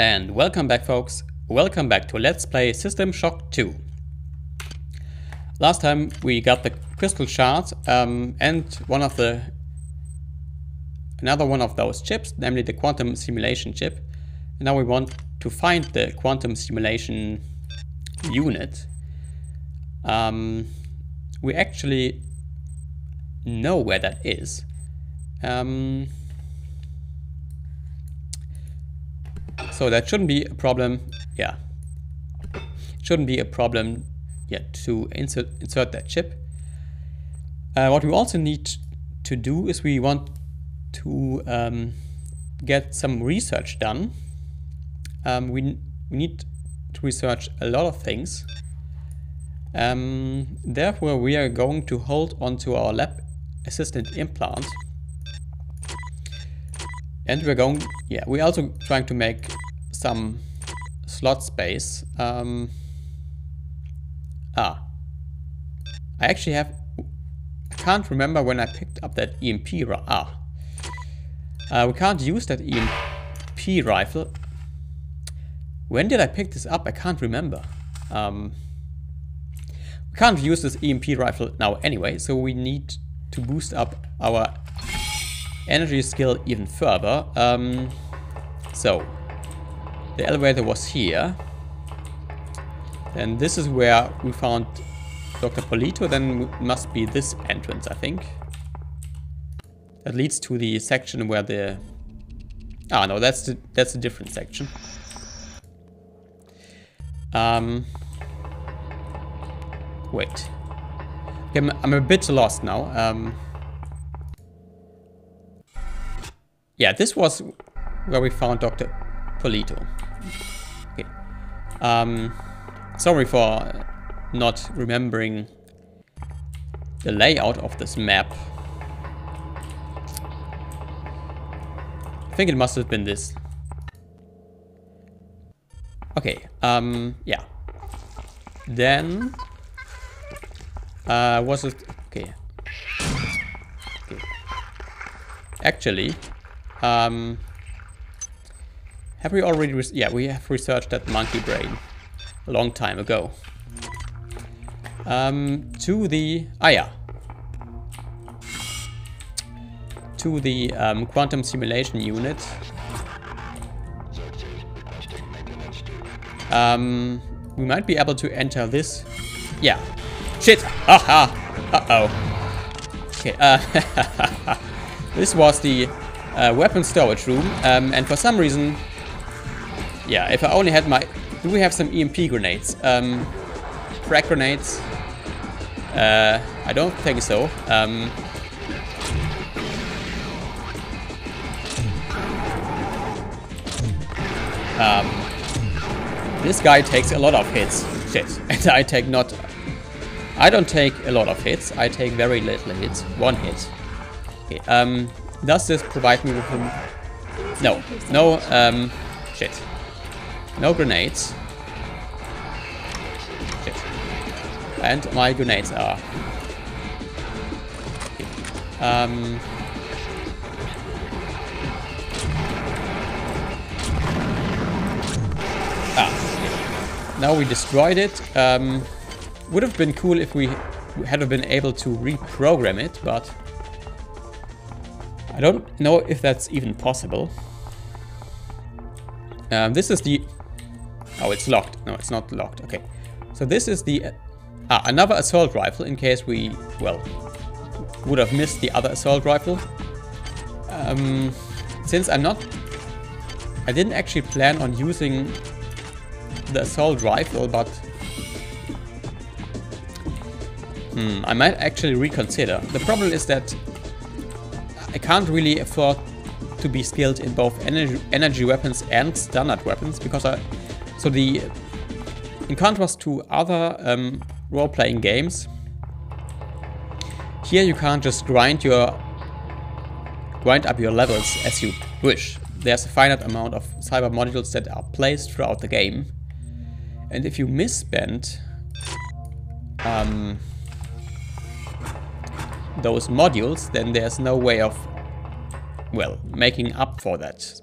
And welcome back folks, welcome back to Let's Play System Shock 2. Last time we got the crystal shards um, and one of the another one of those chips, namely the quantum simulation chip. And now we want to find the quantum simulation unit. Um, we actually know where that is. Um, So that shouldn't be a problem. Yeah. Shouldn't be a problem yet to insert, insert that chip. Uh, what we also need to do is we want to um, get some research done. Um, we, we need to research a lot of things. Um, therefore, we are going to hold onto our lab assistant implant. And we're going, yeah, we're also trying to make some slot space. Um, ah, I actually have, I can't remember when I picked up that EMP, ah. Uh, we can't use that EMP rifle. When did I pick this up? I can't remember. Um, we can't use this EMP rifle now anyway, so we need to boost up our energy skill even further. Um, so, the elevator was here. And this is where we found Dr. Polito, then must be this entrance, I think. That leads to the section where the... Ah, no, that's the, that's a different section. Um, wait. Okay, I'm, I'm a bit lost now. Um, yeah, this was where we found Dr. Polito. Okay. Um, sorry for not remembering the layout of this map. I think it must have been this. Okay, um, yeah. Then, uh, was it, okay. okay. Actually, um, have we already, yeah, we have researched that monkey brain a long time ago. Um, to the, ah yeah. To the um, quantum simulation unit. Um, we might be able to enter this. Yeah. Shit! Aha! Uh-oh. Okay, uh, this was the uh, weapon storage room, um, and for some reason yeah, if I only had my... Do we have some EMP grenades? Um, frag grenades? Uh, I don't think so. Um, um, this guy takes a lot of hits. Shit. And I take not... I don't take a lot of hits. I take very little hits. One hit. Okay, um, does this provide me with... No. No, um... Shit. No grenades. Shit. And my grenades are... Um... Ah. Now we destroyed it. Um, would have been cool if we had been able to reprogram it, but... I don't know if that's even possible. Um, this is the Oh, it's locked. No, it's not locked. Okay. So this is the... Ah, another assault rifle in case we, well, would have missed the other assault rifle. Um, since I'm not... I didn't actually plan on using the assault rifle, but... Hmm, I might actually reconsider. The problem is that I can't really afford to be skilled in both energy, energy weapons and standard weapons because I so the, in contrast to other um, role-playing games, here you can't just grind your grind up your levels as you wish. There's a finite amount of cyber modules that are placed throughout the game. And if you misspend um, those modules, then there's no way of, well, making up for that.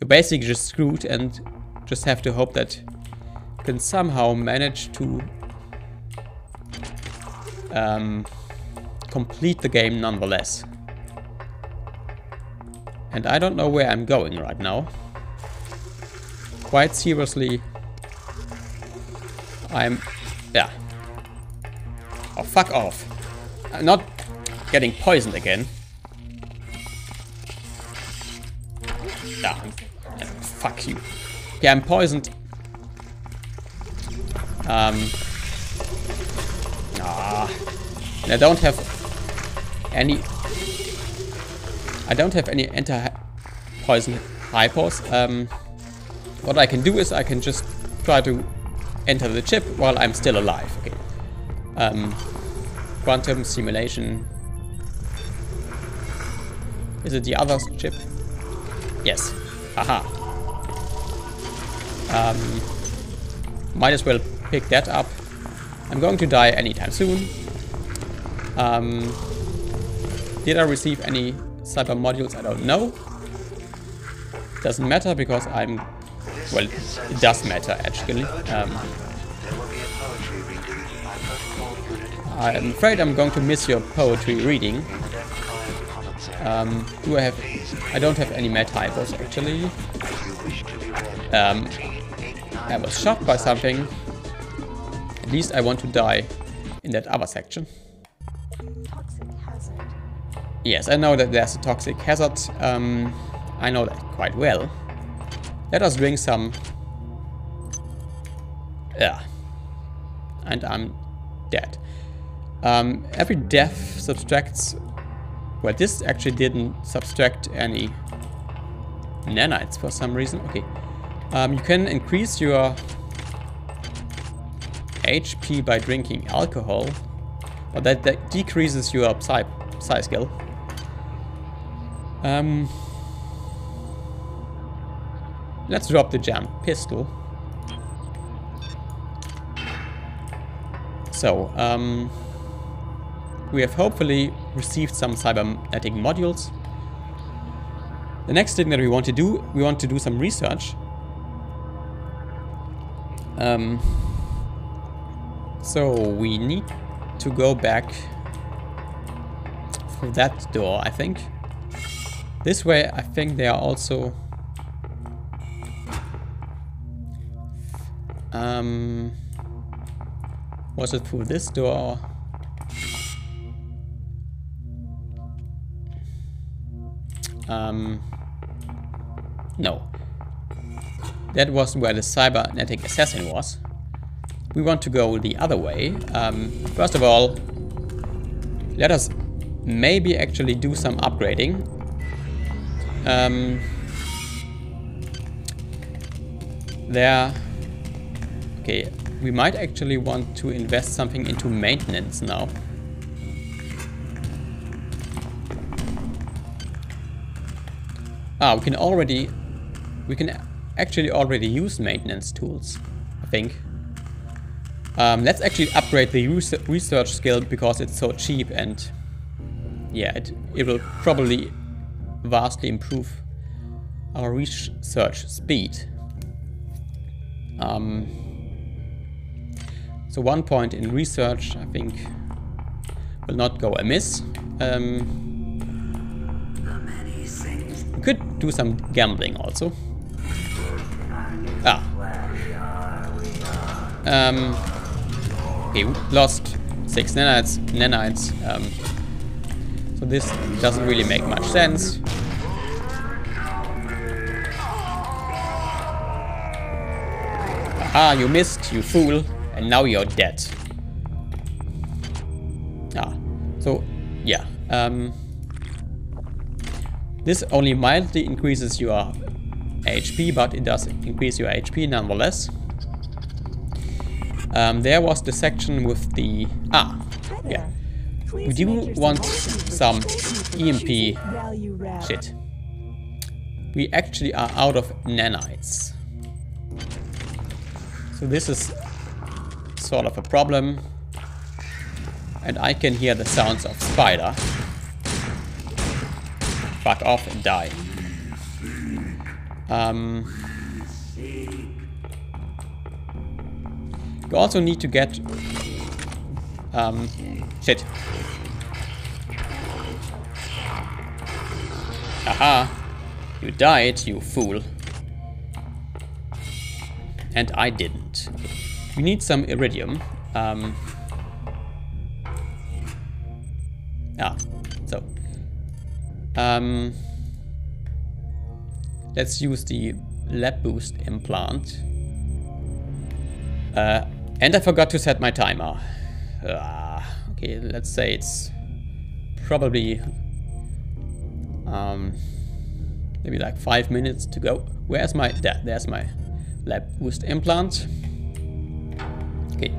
You're basically just screwed and just have to hope that can somehow manage to um, complete the game nonetheless. And I don't know where I'm going right now. Quite seriously, I'm... yeah. Oh, fuck off. I'm not getting poisoned again. Yeah, fuck you. Yeah, I'm poisoned. Um... Ah. And I don't have any... I don't have any anti-poison hypos. Um, what I can do is I can just try to enter the chip while I'm still alive. Okay. Um, quantum simulation. Is it the other chip? Yes. Aha. Um, might as well pick that up. I'm going to die anytime soon. Um, did I receive any cyber modules? I don't know. Doesn't matter because I'm... Well, it does matter actually. Um, I'm afraid I'm going to miss your poetry reading. Um, do I have... I don't have any mad actually. Um, I was shocked by something. At least I want to die in that other section. Yes, I know that there's a toxic hazard. Um, I know that quite well. Let us drink some... Yeah. And I'm dead. Um, every death subtracts... Well, this actually didn't subtract any nanites for some reason. Okay. Um, you can increase your HP by drinking alcohol. But that, that decreases your psi, psi skill. Um, let's drop the jam pistol. So, um, we have hopefully received some cybernetic modules. The next thing that we want to do, we want to do some research. Um, so we need to go back through that door, I think. This way, I think they are also... Um, was it through this door? Um, no. That was where the cybernetic assassin was. We want to go the other way. Um, first of all, let us maybe actually do some upgrading um, there... Okay, we might actually want to invest something into maintenance now. Ah, we can already... We can actually already use maintenance tools, I think. Um, let's actually upgrade the research skill because it's so cheap and... Yeah, it, it will probably vastly improve our research speed. Um, so one point in research, I think, will not go amiss. Um, we could do some gambling also. Ah. Um, okay, lost six nanites. nanites um, so this doesn't really make much sense. Ah, you missed, you fool. And now you're dead. Ah, so, yeah. Um, this only mildly increases your HP, but it does increase your HP nonetheless. Um, there was the section with the... Ah, yeah. We do want some EMP shit. We actually are out of nanites. So this is sort of a problem. And I can hear the sounds of spider. Fuck off and die. Um, You also need to get... Um, shit. Aha! You died, you fool. And I didn't. We need some iridium. Um, ah, so. Um, let's use the lab boost implant. Uh, and I forgot to set my timer. Uh, okay, let's say it's probably um, maybe like five minutes to go. Where's my, there, there's my lab boost implant. Okay.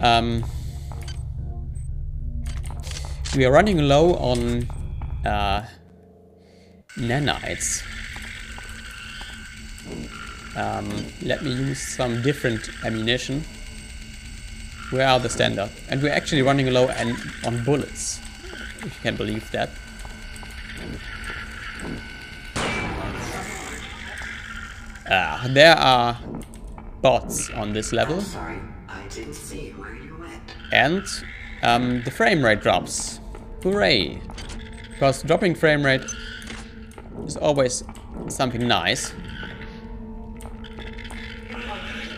Um, we are running low on uh, nanites. Um, let me use some different ammunition. Where are the standard? And we're actually running low and on bullets. If you can believe that. Ah, there are bots on this level. Sorry, I didn't see where you went. And um, the frame rate drops. Hooray! Because dropping frame rate is always something nice.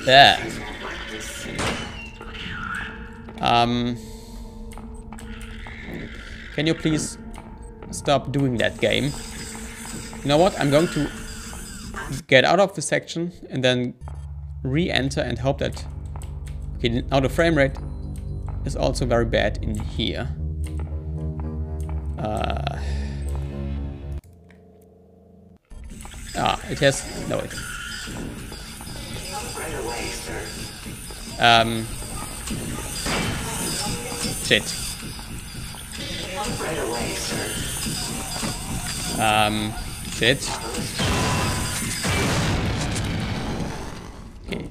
There. Um, can you please stop doing that game? You know what? I'm going to get out of the section and then re-enter and hope that... Okay, now the frame rate is also very bad in here. Uh, ah, it has... No, it... Right away, sir. Um, shit. Right away, sir. Um, shit. Okay.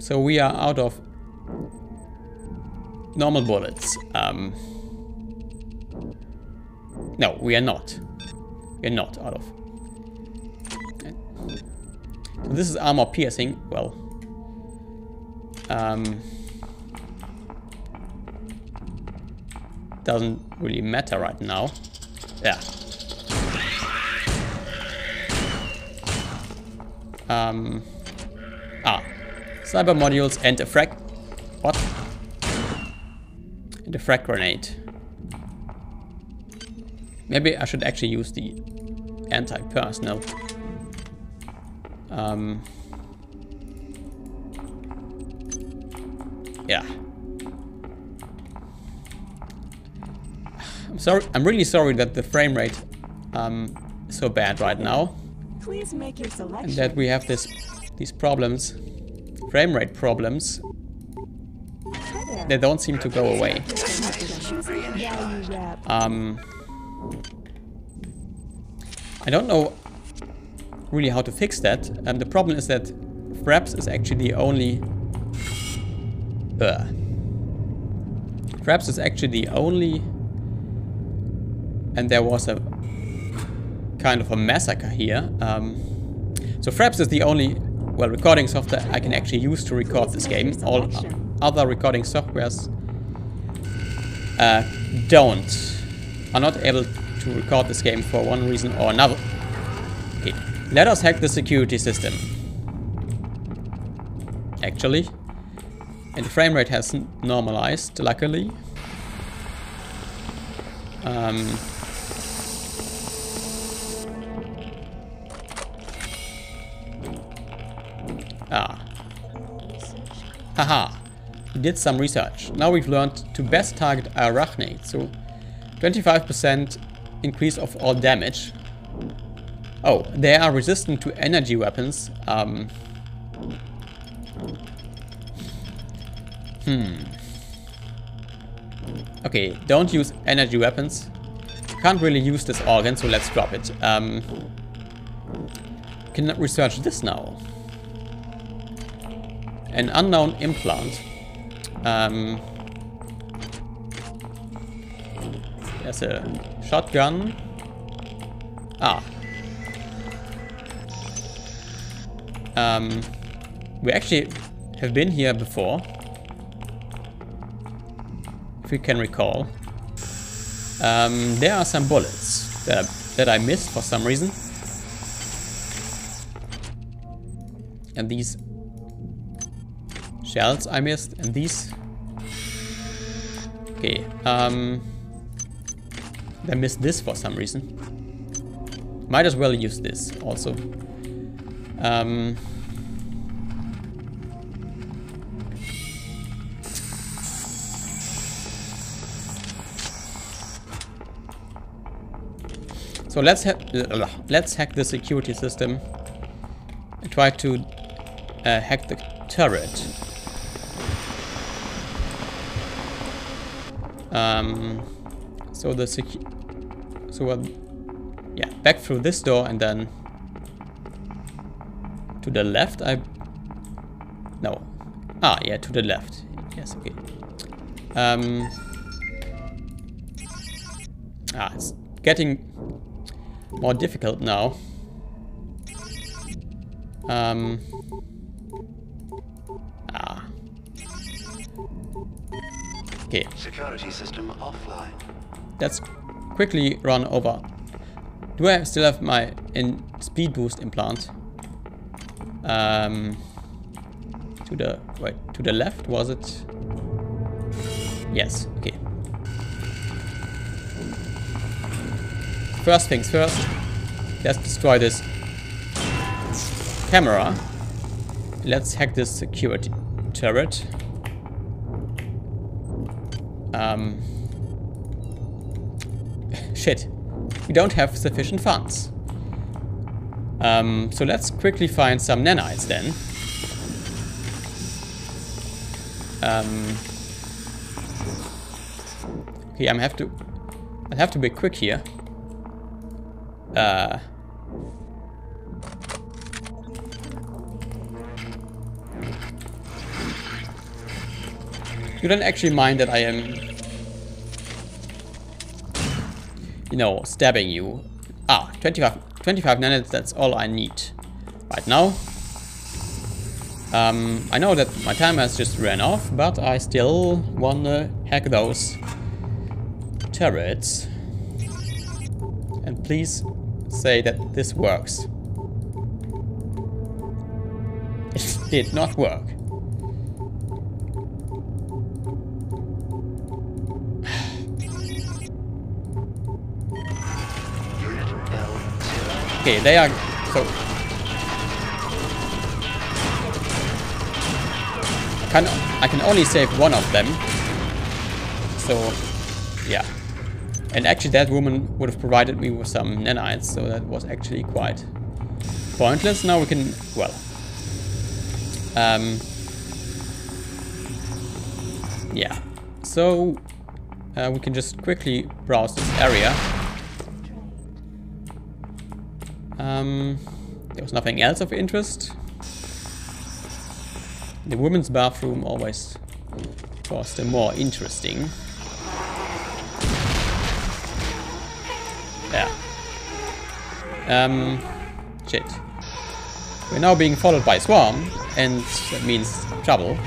So we are out of normal bullets. Um, no, we are not. We are not out of. So this is armor piercing. Well, um, doesn't really matter right now. Yeah. Um, ah, cyber modules and a frag. What? And a frag grenade. Maybe I should actually use the anti-personnel. Um, yeah. I'm sorry. I'm really sorry that the frame rate um, is so bad right now, Please make your and selection. that we have this these problems, frame rate problems. They don't seem to go away. Choosing a value wrap. Um, I don't know really how to fix that. Um, the problem is that Fraps is actually the only... Fraps is actually the only... And there was a kind of a massacre here. Um, so Fraps is the only, well, recording software I can actually use to record this game. All other recording softwares uh, don't, are not able to record this game for one reason or another. Okay, let us hack the security system. Actually. And the frame rate has normalized, luckily. Um, ah. Haha. We did some research. Now we've learned to best target Arachnid, so 25% increase of all damage. Oh, they are resistant to energy weapons. Um, hmm. Okay, don't use energy weapons. Can't really use this organ, so let's drop it. Um, can research this now. An unknown implant. Um, there's a shotgun. Ah. Um, we actually have been here before. If we can recall. Um, there are some bullets that, that I missed for some reason. And these shells I missed, and these. Okay, um, I missed this for some reason. Might as well use this also. Um, so let's ha let's hack the security system and try to uh, hack the turret. Um, so the secu so uh, yeah, back through this door and then to the left. I no, ah yeah, to the left. Yes, okay. Um, ah, it's getting more difficult now. Um, ah. Okay, Security system offline. let's quickly run over. Do I still have my in speed boost implant? Um, to the wait, to the left was it? Yes. Okay. First things first. Let's destroy this camera. Let's hack this security turret. Um, shit. We don't have sufficient funds. Um, so let's quickly find some nanites then. Um, okay, I'm have to. I have to be quick here. Uh. You don't actually mind that I am, you know, stabbing you. Ah, 25, 25 nanites, that's all I need right now. Um, I know that my time has just ran off, but I still wanna hack those turrets. And please say that this works. It did not work. Okay, they are so. I can I can only save one of them. So, yeah. And actually, that woman would have provided me with some nanites, so that was actually quite pointless. Now we can well. Um. Yeah. So uh, we can just quickly browse this area. Um, there was nothing else of interest. The women's bathroom always was the more interesting. Yeah. Um, shit. We're now being followed by Swarm, and that means trouble.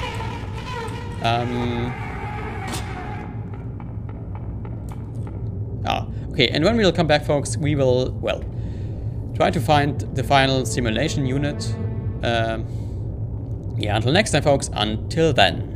Um, ah, okay, and when we'll come back, folks, we will, well, try to find the final simulation unit. Um, yeah, until next time, folks. Until then.